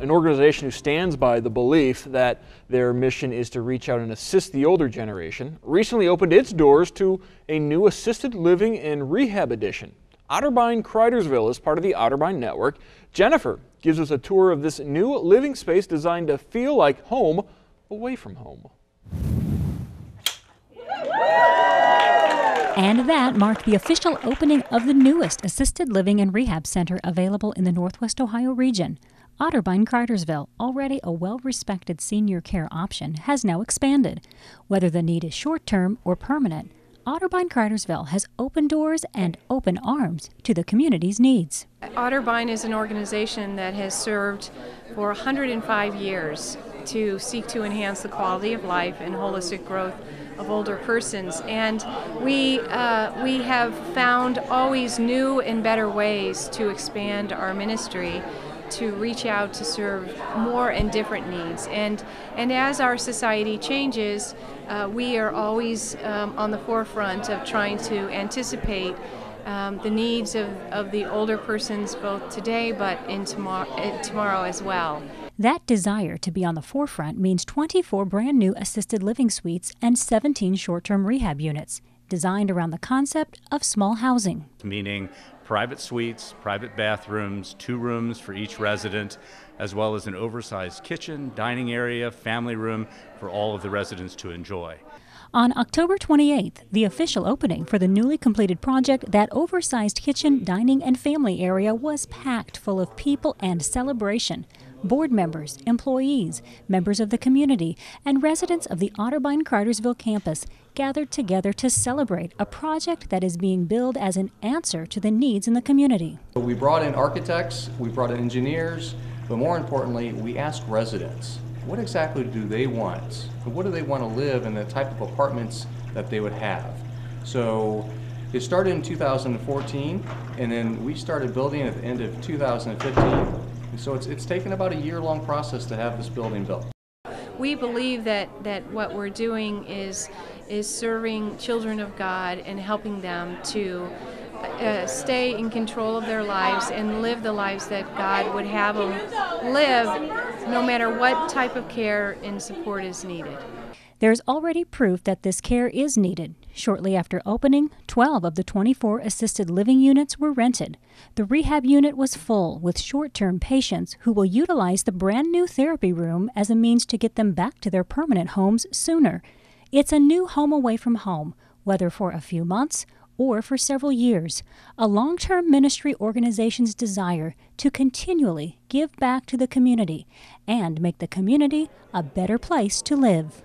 an organization who stands by the belief that their mission is to reach out and assist the older generation, recently opened its doors to a new assisted living and rehab edition. Otterbein Cridersville is part of the Otterbein Network. Jennifer gives us a tour of this new living space designed to feel like home away from home. And that marked the official opening of the newest assisted living and rehab center available in the Northwest Ohio region. Otterbein Cridersville, already a well respected senior care option, has now expanded. Whether the need is short term or permanent, Otterbein Cridersville has open doors and open arms to the community's needs. Otterbein is an organization that has served for 105 years to seek to enhance the quality of life and holistic growth of older persons. And we, uh, we have found always new and better ways to expand our ministry to reach out to serve more and different needs. And, and as our society changes, uh, we are always um, on the forefront of trying to anticipate um, the needs of, of the older persons both today but in tomorrow, uh, tomorrow as well. That desire to be on the forefront means 24 brand new assisted living suites and 17 short term rehab units designed around the concept of small housing. Meaning private suites, private bathrooms, two rooms for each resident, as well as an oversized kitchen, dining area, family room for all of the residents to enjoy. On October 28th, the official opening for the newly completed project, that oversized kitchen, dining, and family area was packed full of people and celebration board members, employees, members of the community, and residents of the Otterbein Cridersville campus gathered together to celebrate a project that is being billed as an answer to the needs in the community. We brought in architects, we brought in engineers, but more importantly, we asked residents, what exactly do they want? What do they want to live in the type of apartments that they would have? So it started in 2014, and then we started building at the end of 2015. And so it's, it's taken about a year-long process to have this building built. We believe that, that what we're doing is, is serving children of God and helping them to uh, stay in control of their lives and live the lives that God would have them live no matter what type of care and support is needed. There's already proof that this care is needed. Shortly after opening, 12 of the 24 assisted living units were rented. The rehab unit was full with short term patients who will utilize the brand new therapy room as a means to get them back to their permanent homes sooner. It's a new home away from home, whether for a few months or for several years, a long term ministry organization's desire to continually give back to the community and make the community a better place to live.